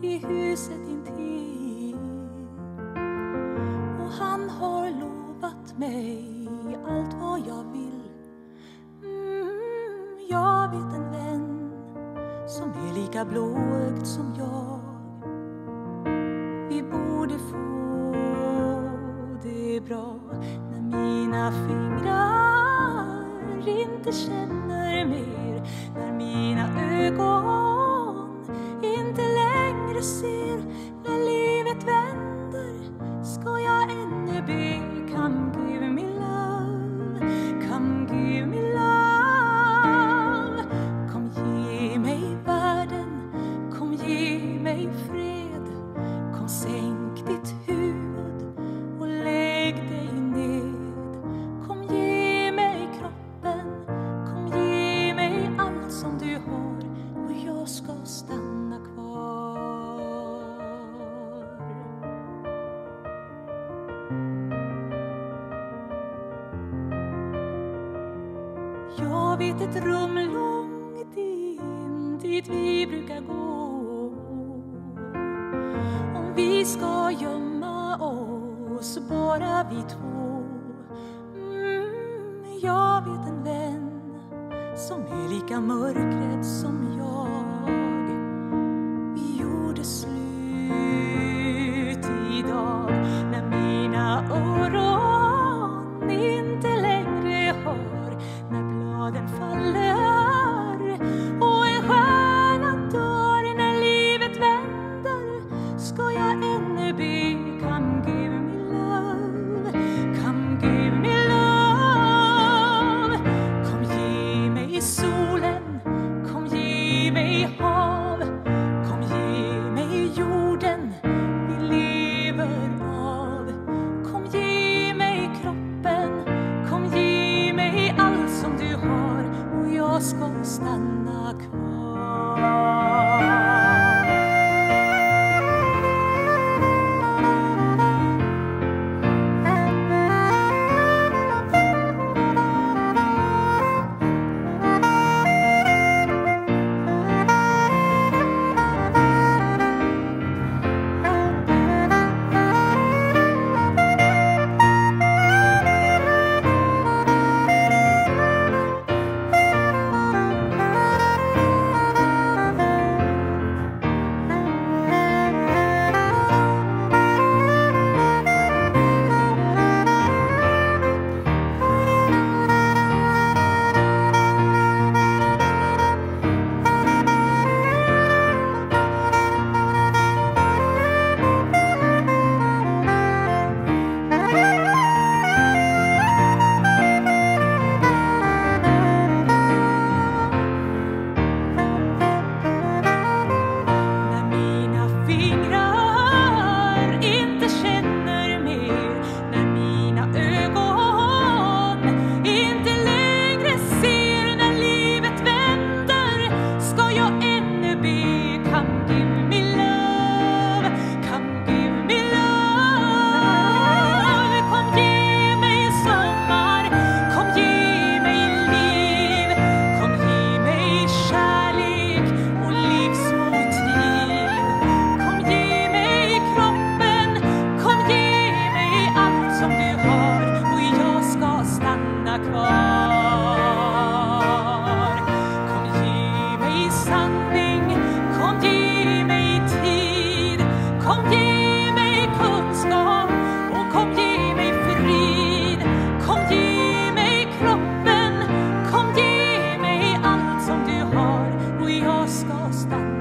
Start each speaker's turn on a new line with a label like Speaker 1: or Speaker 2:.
Speaker 1: bor i huset intill. Och han har lovat mig allt vad jag vill. Mm, jag vet en vän som är lika blåögd som jag. Vi borde få det bra när mina fingrar inte känner mer. När mina ögon sin. Jag vet ett rum långt in dit vi brukar gå. Om vi ska gömma oss bara vi två. Mm, Jag vet en vän som är lika mörkrädd som jag. costa